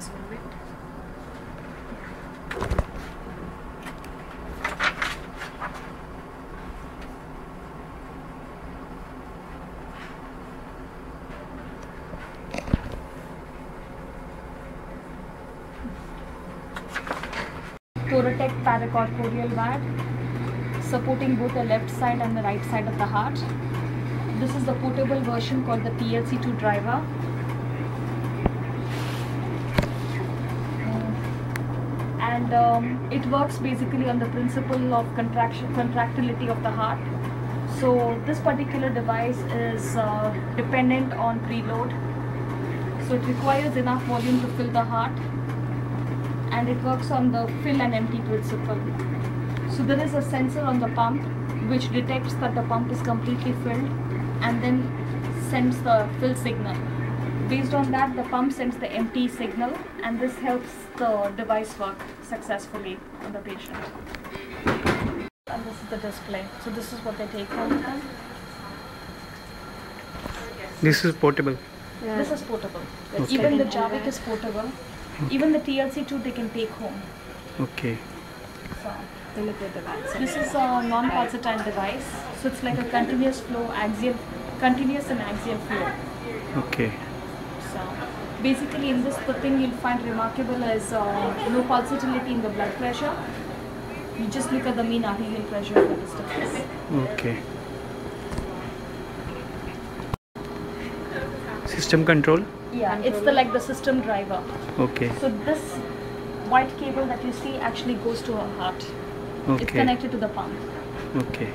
zoom in. Thoratec paracorporeal band supporting both the left side and the right side of the heart. This is the portable version called the TLC2 driver And um, it works basically on the principle of contraction, contractility of the heart. So this particular device is uh, dependent on preload. So it requires enough volume to fill the heart and it works on the fill and empty principle. So there is a sensor on the pump which detects that the pump is completely filled and then sends the fill signal. Based on that, the pump sends the empty signal and this helps the device work successfully on the patient. And this is the display. So this is what they take home with them. This is portable. This is portable. Okay. Even the Jarvik is portable. Even the TLC2 they can take home. Okay. So. This is a non-pulsatile device, so it's like a continuous flow, axial, continuous and axial flow. Okay. Basically, in this, the thing you'll find remarkable is uh, no pulsatility in the blood pressure. You just look at the mean arterial pressure for this device. Okay. System control. Yeah, it's the like the system driver. Okay. So this white cable that you see actually goes to her heart. Okay. It's connected to the pump. Okay.